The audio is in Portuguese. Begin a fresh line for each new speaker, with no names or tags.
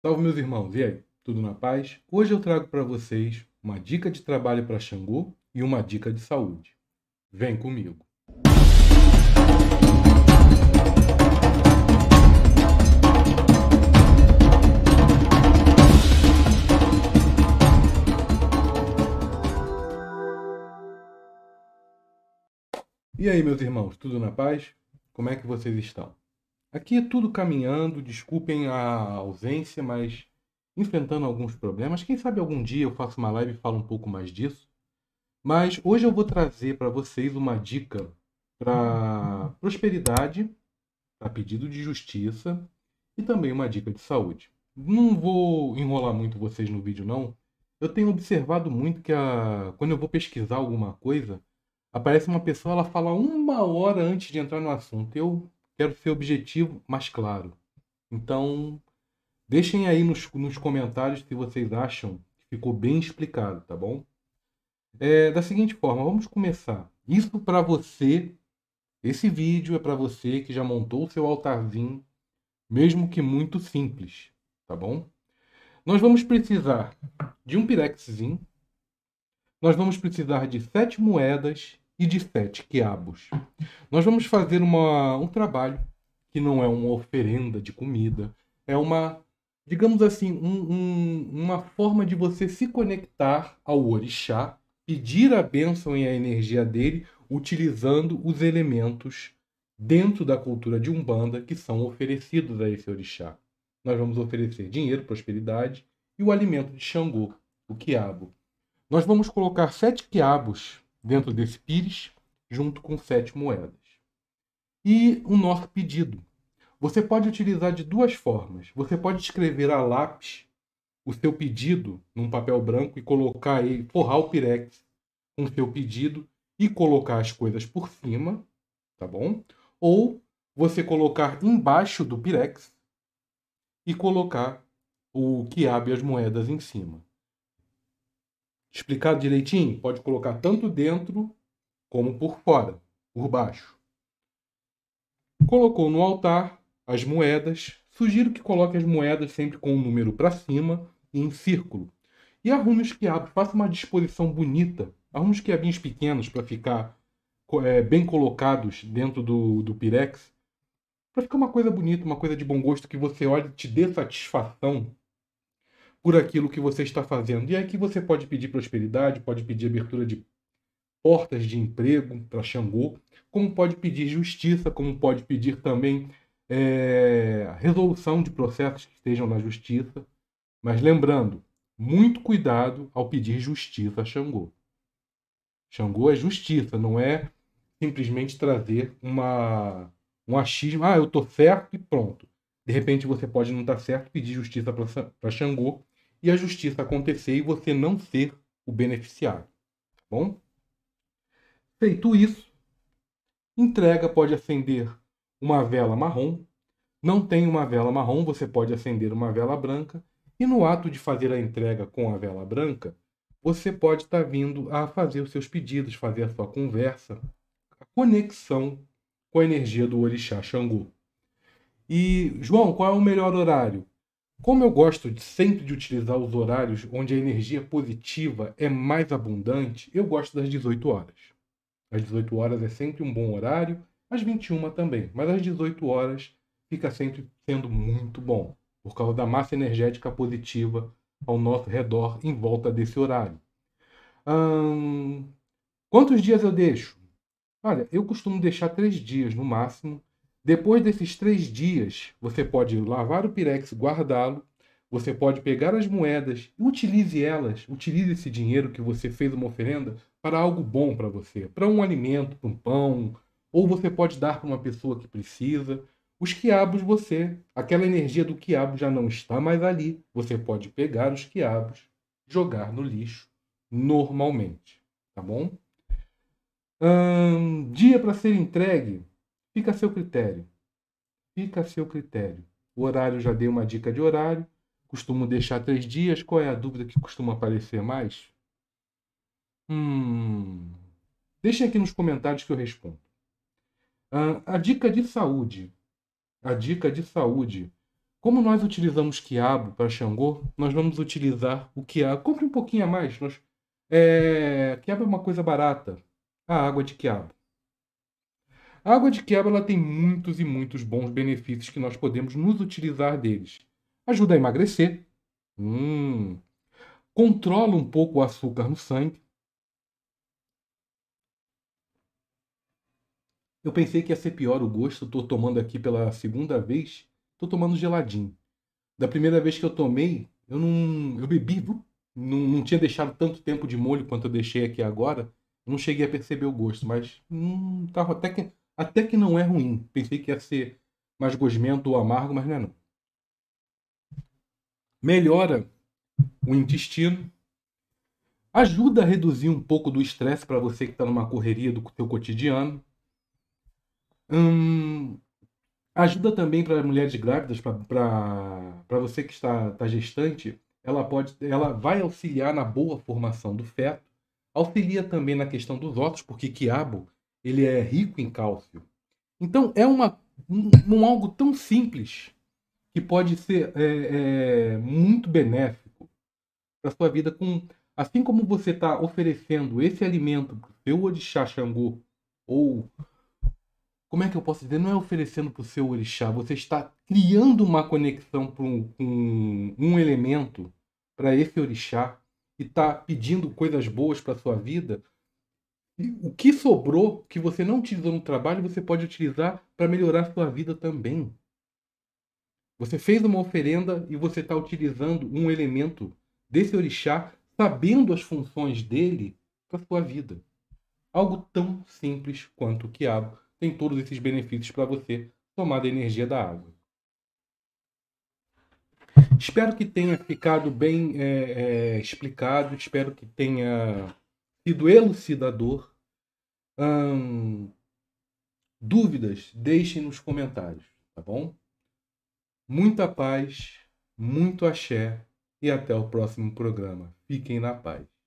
Salve meus irmãos, e aí? Tudo na paz? Hoje eu trago para vocês uma dica de trabalho para Xangô e uma dica de saúde. Vem comigo! E aí, meus irmãos, tudo na paz? Como é que vocês estão? Aqui é tudo caminhando, desculpem a ausência, mas enfrentando alguns problemas. Quem sabe algum dia eu faço uma live e falo um pouco mais disso. Mas hoje eu vou trazer para vocês uma dica para prosperidade, para pedido de justiça e também uma dica de saúde. Não vou enrolar muito vocês no vídeo não. Eu tenho observado muito que a... quando eu vou pesquisar alguma coisa, aparece uma pessoa, ela fala uma hora antes de entrar no assunto. Eu quero ser objetivo, mas claro. Então, deixem aí nos, nos comentários se vocês acham que ficou bem explicado, tá bom? É, da seguinte forma, vamos começar. Isso para você, esse vídeo é para você que já montou o seu altarzinho, mesmo que muito simples, tá bom? Nós vamos precisar de um pirexzinho, nós vamos precisar de sete moedas e de sete quiabos. Nós vamos fazer uma, um trabalho que não é uma oferenda de comida, é uma, digamos assim, um, um, uma forma de você se conectar ao orixá, pedir a bênção e a energia dele, utilizando os elementos dentro da cultura de Umbanda que são oferecidos a esse orixá. Nós vamos oferecer dinheiro, prosperidade e o alimento de Xangô, o quiabo. Nós vamos colocar sete quiabos dentro desse pires, junto com sete moedas. E o nosso pedido. Você pode utilizar de duas formas. Você pode escrever a lápis o seu pedido num papel branco e colocar aí, forrar o pirex com o seu pedido e colocar as coisas por cima, tá bom? Ou você colocar embaixo do pirex e colocar o quiabo e as moedas em cima explicado direitinho, pode colocar tanto dentro como por fora, por baixo. Colocou no altar as moedas. Sugiro que coloque as moedas sempre com o número para cima e em círculo. E arrume os quiabos, faça uma disposição bonita. Arrume os quiabinhos pequenos para ficar é, bem colocados dentro do, do pirex. Para ficar uma coisa bonita, uma coisa de bom gosto que você olhe e te dê satisfação por aquilo que você está fazendo. E aqui você pode pedir prosperidade, pode pedir abertura de portas de emprego para Xangô, como pode pedir justiça, como pode pedir também é, resolução de processos que estejam na justiça. Mas lembrando, muito cuidado ao pedir justiça a Xangô. Xangô é justiça, não é simplesmente trazer uma, um achismo, ah, eu estou certo e pronto. De repente você pode não estar tá certo, pedir justiça para Xangô e a justiça acontecer e você não ser o beneficiário. Tá bom? Feito isso, entrega pode acender uma vela marrom. Não tem uma vela marrom, você pode acender uma vela branca. E no ato de fazer a entrega com a vela branca, você pode estar vindo a fazer os seus pedidos, fazer a sua conversa, a conexão com a energia do orixá Xangô. E, João, qual é o melhor horário? Como eu gosto de, sempre de utilizar os horários onde a energia positiva é mais abundante, eu gosto das 18 horas. Às 18 horas é sempre um bom horário, às 21 também, mas às 18 horas fica sempre sendo muito bom, por causa da massa energética positiva ao nosso redor em volta desse horário. Hum, quantos dias eu deixo? Olha, eu costumo deixar três dias no máximo, depois desses três dias, você pode lavar o pirex, guardá-lo. Você pode pegar as moedas e utilize elas, utilize esse dinheiro que você fez uma oferenda para algo bom para você, para um alimento, para um pão, ou você pode dar para uma pessoa que precisa. Os quiabos você, aquela energia do quiabo já não está mais ali. Você pode pegar os quiabos, jogar no lixo normalmente, tá bom? Hum, dia para ser entregue. Fica a seu critério. Fica a seu critério. O horário, já dei uma dica de horário. Costumo deixar três dias. Qual é a dúvida que costuma aparecer mais? Hum. Deixem aqui nos comentários que eu respondo. Ah, a dica de saúde. A dica de saúde. Como nós utilizamos quiabo para Xangô, nós vamos utilizar o quiabo. Compre um pouquinho a mais. Nós, é, quiabo é uma coisa barata. A água de quiabo. A água de quiabo ela tem muitos e muitos bons benefícios que nós podemos nos utilizar deles. Ajuda a emagrecer. Hum. Controla um pouco o açúcar no sangue. Eu pensei que ia ser pior o gosto. Estou tomando aqui pela segunda vez. Estou tomando geladinho. Da primeira vez que eu tomei, eu não. Eu bebi, não, não tinha deixado tanto tempo de molho quanto eu deixei aqui agora. Não cheguei a perceber o gosto, mas hum, tá, até, que, até que não é ruim. Pensei que ia ser mais gosmento ou amargo, mas não é não. Melhora o intestino. Ajuda a reduzir um pouco do estresse para você que está numa correria do seu cotidiano. Hum, ajuda também para mulheres grávidas, para você que está, está gestante, ela pode, ela vai auxiliar na boa formação do feto, auxilia também na questão dos ossos, porque quiabo ele é rico em cálcio. Então é uma, um, um algo tão simples que pode ser é, é, muito benéfico para sua vida, com assim como você está oferecendo esse alimento para o seu orixá Xangô ou como é que eu posso dizer? Não é oferecendo para o seu orixá, você está criando uma conexão com um, um elemento para esse orixá e está pedindo coisas boas para sua vida. O que sobrou, que você não utilizou no trabalho, você pode utilizar para melhorar a sua vida também. Você fez uma oferenda e você está utilizando um elemento desse orixá, sabendo as funções dele para sua vida. Algo tão simples quanto o quiabo tem todos esses benefícios para você tomar da energia da água. Espero que tenha ficado bem é, é, explicado, espero que tenha sido elucidador. Hum, dúvidas, deixem nos comentários, tá bom? Muita paz, muito axé e até o próximo programa. Fiquem na paz.